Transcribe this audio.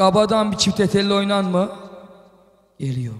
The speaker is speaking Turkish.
Kabadan bir çift etelli oynan mı? Geliyor.